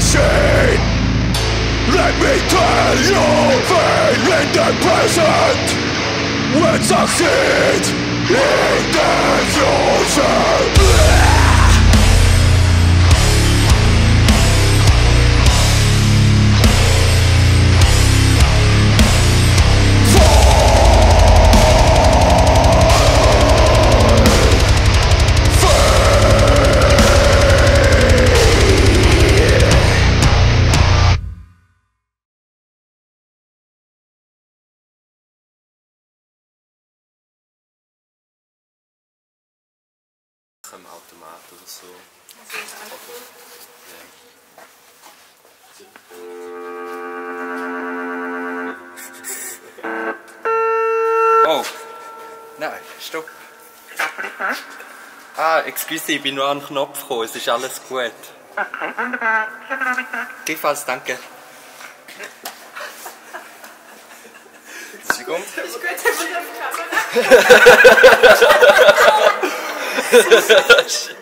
machine. Let me tell you Pain in the present Will succeed In the future am Automat oder so. Oh! Nein, stopp! Ah, excuse, ich bin nur an den Knopf gekommen, es ist alles gut. Okay, wunderbar. Schönen Nachmittag. Gleichfalls, danke. Sekunde. Ist gut, haben wir das Kamera. Yeah.